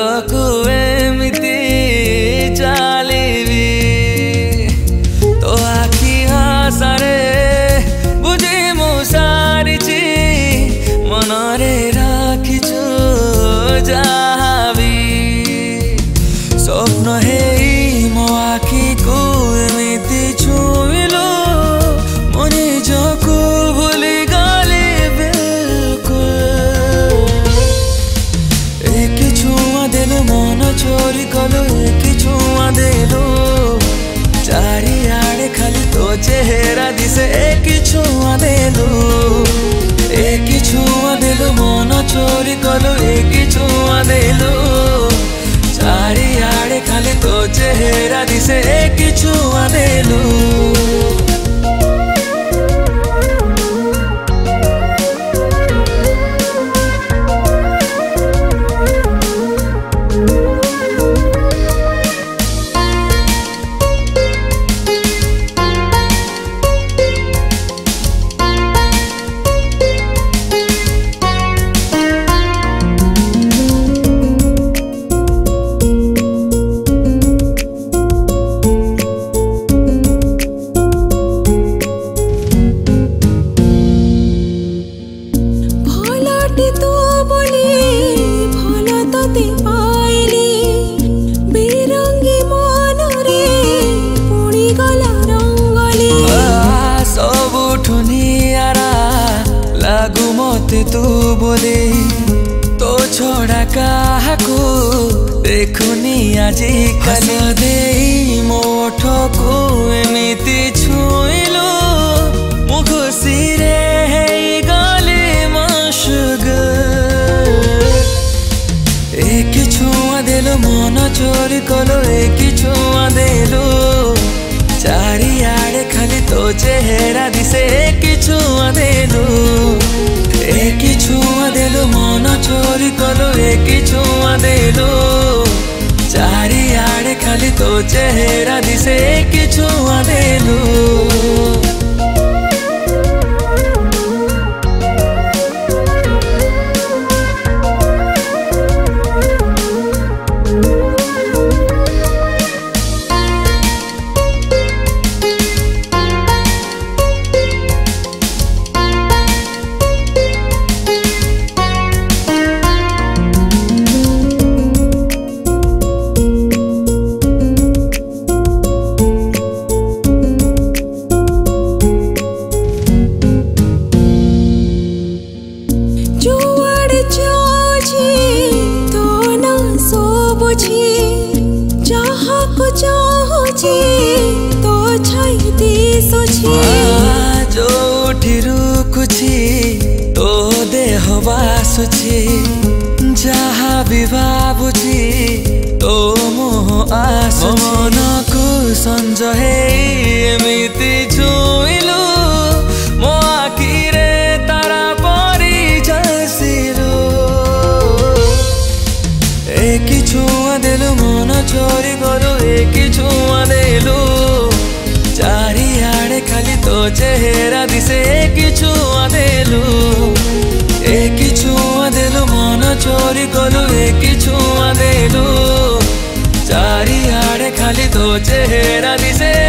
ଆଗକୁ ଏମିତି ଚାଲିବି ତୋ ଆଖି ହସରେ ବୁଝି ମୁଁ ସାରିଛି ମନରେ ରଖିଛୁ ଯା बोलो एक छुआ दे दो चारी आड़े खाली तो चेहरा दिसे एक छुआ दे दो एक ମତେ ତୁ ବୋଲେ ତୋ ଛଡ଼ା କାହାକୁ ଦେଖୁନି ଆଜି କାଲି ଦେଇ ମୋ ଠକୁ ଏମିତି ଛୁଇଁଲୁ ମୁଁ ଖୁସିରେ ହେଇଗଲି ମସୁଗ ଏକି ଛୁଆଁ ଦେଲୁ ମନ ଚୋରି କଲୁ ଏକି ଛୁଆଁ ଦେଲୁ চারিয়াড়ে খালি তো চেহারা দিছে কিছু আদেলু চোরি কলো একই ছোঁয়া চারি আড়ে খালি তো চেহারা দিছে একই ছোঁয়া ଦିଶୁଛି ଯୋଉଠି ରୁକୁଛି ତୋ ଦେହ ବାସୁଛି ଯାହା ବି ଭାବୁଛି ତୋ ମୁହ ଆସୁ ମନକୁ ସଞ୍ଜ ହେଇ ଏମିତି ଛୁଇଁଲୁ ମୋ ଆଖିରେ ତାରା ପରି ଝସିଲୁ ଏକି ଛୁଆଁ ଦେଲୁ ମନ ଚୋରି କଲୁ ଏକି ଛୁଆଁ ଦେଲୁ চেহেরা দিছে কিছু আদেলু এ কিছু আদেলু মন চোরি কলু এ কিছু আদেলু চারিআড়ে খালি তো চেহেরা দিছে